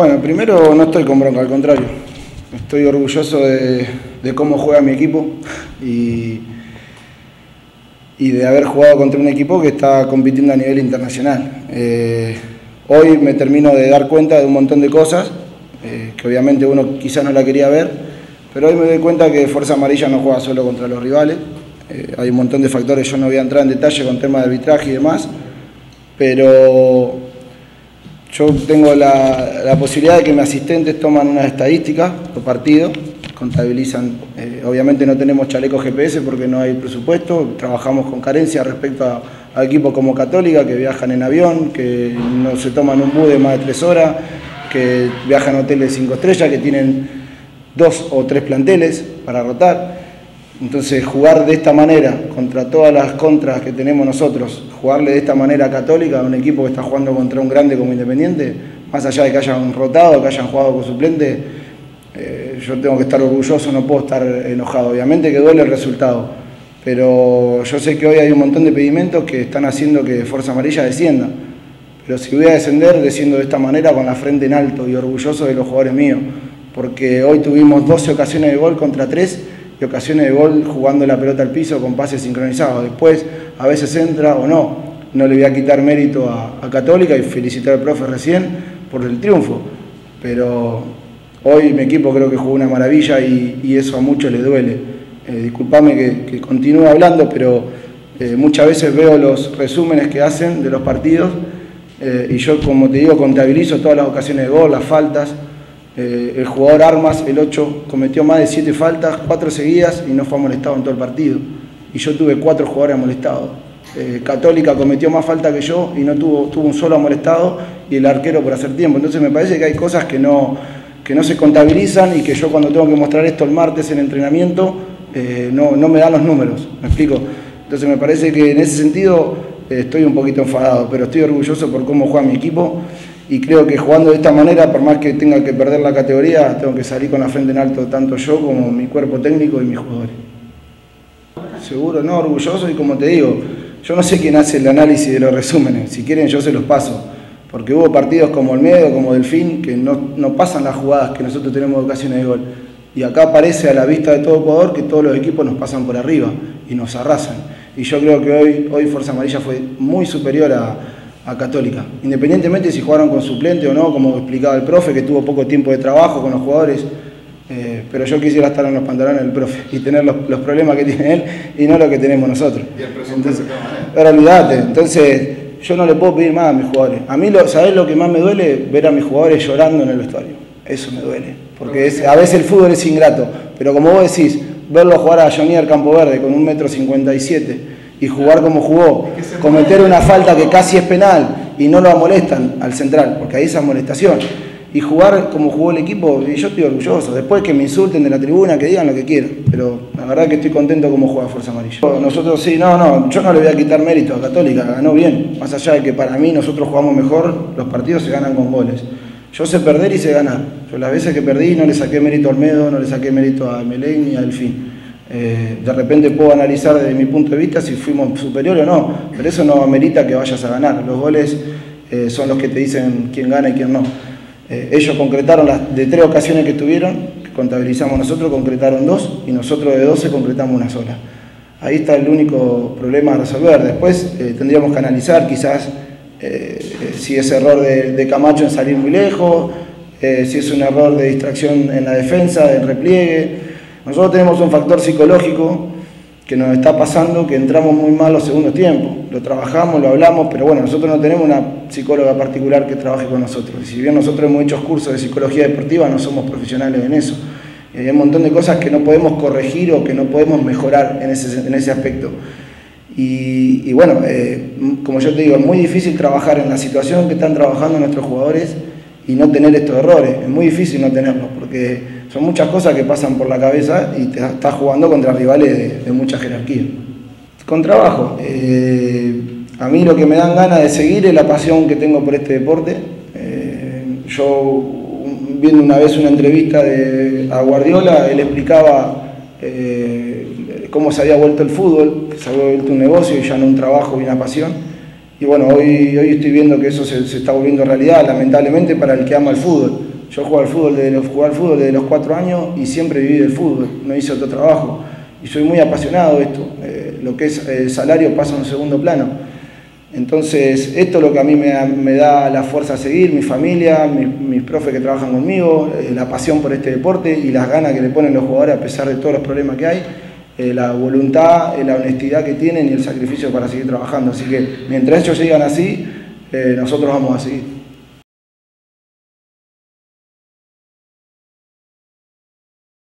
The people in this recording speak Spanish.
Bueno, primero no estoy con bronca, al contrario. Estoy orgulloso de, cómo juega mi equipo y, de haber jugado contra un equipo que está compitiendo a nivel internacional. Eh, hoy me termino de dar cuenta de un montón de cosas, eh, que obviamente uno quizás no la quería ver, pero hoy me doy cuenta que Fuerza Amarilla no juega solo contra los rivales. Eh, hay un montón de factores, yo no voy a entrar en detalle con temas de arbitraje y demás, pero yo tengo la, posibilidad de que mis asistentes toman unas estadísticas por partido, contabilizan, eh, obviamente no tenemos chaleco GPS porque no hay presupuesto, trabajamos con carencia respecto a, equipos como Católica que viajan en avión, que no se toman un bus de más de tres horas, que viajan a hoteles cinco estrellas, que tienen dos o tres planteles para rotar. Entonces, jugar de esta manera contra todas las contras que tenemos nosotros, jugarle de esta manera católica a un equipo que está jugando contra un grande como Independiente, más allá de que hayan rotado, que hayan jugado con suplente, eh, yo tengo que estar orgulloso, no puedo estar enojado. Obviamente que duele el resultado, pero yo sé que hoy hay un montón de pedimentos que están haciendo que Fuerza Amarilla descienda. Pero si voy a descender, desciendo de esta manera con la frente en alto y orgulloso de los jugadores míos, porque hoy tuvimos 12 ocasiones de gol contra 3 y ocasiones de gol jugando la pelota al piso con pases sincronizados. Después a veces entra o no. No le voy a quitar mérito a, Católica y felicitar al profe recién por el triunfo. Pero hoy mi equipo creo que jugó una maravilla y, eso a muchos les duele. Eh, disculpame que, continúe hablando, pero eh, muchas veces veo los resúmenes que hacen de los partidos eh, y yo, como te digo, contabilizo todas las ocasiones de gol, las faltas. Eh, el jugador Armas, el 8, cometió más de 7 faltas, 4 seguidas y no fue molestado en todo el partido. Y yo tuve 4 jugadores molestados. Eh, Católica cometió más falta que yo y no tuvo, tuvo un solo molestado y el arquero por hacer tiempo. Entonces me parece que hay cosas que no, que no se contabilizan y que yo cuando tengo que mostrar esto el martes en entrenamiento eh, no, no, me dan los números, ¿me explico? Entonces me parece que en ese sentido estoy un poquito enfadado, pero estoy orgulloso por cómo juega mi equipo y creo que jugando de esta manera, por más que tenga que perder la categoría, tengo que salir con la frente en alto tanto yo como mi cuerpo técnico y mis jugadores. Seguro, no, orgulloso y como te digo, yo no sé quién hace el análisis de los resúmenes, si quieren yo se los paso, porque hubo partidos como Olmedo, como Delfín, que no, no pasan las jugadas que nosotros tenemos ocasiones de gol. Y acá aparece a la vista de todo Ecuador que todos los equipos nos pasan por arriba y nos arrasan. Y yo creo que hoy, hoy Fuerza Amarilla fue muy superior a, a Católica. Independientemente si jugaron con suplente o no, como explicaba el profe, que tuvo poco tiempo de trabajo con los jugadores, eh, pero yo quisiera estar en los pantalones del profe y tener los, problemas que tiene él y no lo que tenemos nosotros. Entonces, pero olvídate, entonces yo no le puedo pedir más a mis jugadores. A mí, lo, ¿sabés lo que más me duele? Ver a mis jugadores llorando en el vestuario. Eso me duele, porque a veces el fútbol es ingrato, pero como vos decís, verlo jugar a Johnny Campo Verde con un metro cincuenta y siete y jugar como jugó, cometer una falta que casi es penal y no lo molestan al central, porque ahí esa molestación, y jugar como jugó el equipo, y yo estoy orgulloso, después que me insulten de la tribuna, que digan lo que quieran, pero la verdad que estoy contento como juega Fuerza Amarilla. Nosotros sí, no, no, yo no le voy a quitar mérito a Católica, ganó bien, más allá de que para mí nosotros jugamos mejor, los partidos se ganan con goles. Yo sé perder y sé ganar. Yo las veces que perdí no le saqué mérito a Olmedo, no le saqué mérito a Melén ni a Delfín. Eh, de repente puedo analizar desde mi punto de vista si fuimos superiores o no, pero eso no amerita que vayas a ganar. Los goles eh, son los que te dicen quién gana y quién no. Eh, ellos concretaron las de tres ocasiones que tuvieron, contabilizamos nosotros, concretaron dos y nosotros de 12 concretamos una sola. Ahí está el único problema a resolver. Después tendríamos que analizar quizás si es error de, de, Camacho en salir muy lejos, si es un error de distracción en la defensa, del repliegue. Nosotros tenemos un factor psicológico que nos está pasando, que entramos muy mal los segundos tiempos. Lo trabajamos, lo hablamos, pero bueno, nosotros no tenemos una psicóloga particular que trabaje con nosotros. Y si bien nosotros hemos hecho cursos de psicología deportiva, no somos profesionales en eso. hay un montón de cosas que no podemos corregir o que no podemos mejorar en ese, en ese aspecto. Y, bueno, eh, como yo te digo, es muy difícil trabajar en la situación que están trabajando nuestros jugadores y no tener estos errores. Es muy difícil no tenerlos porque son muchas cosas que pasan por la cabeza y te estás jugando contra rivales de, mucha jerarquía. Con trabajo. Eh, a mí lo que me dan ganas de seguir es la pasión que tengo por este deporte. Eh, yo, viendo una vez una entrevista de, a Guardiola, él explicaba eh, cómo se había vuelto el fútbol, que se había vuelto un negocio y ya no un trabajo y una pasión. Y bueno, hoy, hoy estoy viendo que eso se, se está volviendo realidad, lamentablemente, para el que ama el fútbol Yo juego al fútbol desde los, jugué al fútbol desde los cuatro años y siempre viví del fútbol, no hice otro trabajo. Y soy muy apasionado de esto. Eh, lo que es el salario pasa a un segundo plano. Entonces, esto es lo que a mí me, da la fuerza a seguir, mi familia, mis, profes que trabajan conmigo, eh, la pasión por este deporte y las ganas que le ponen los jugadores a pesar de todos los problemas que hay, eh, la voluntad, la honestidad que tienen y el sacrificio para seguir trabajando. Así que mientras ellos sigan así, nosotros vamos a seguir.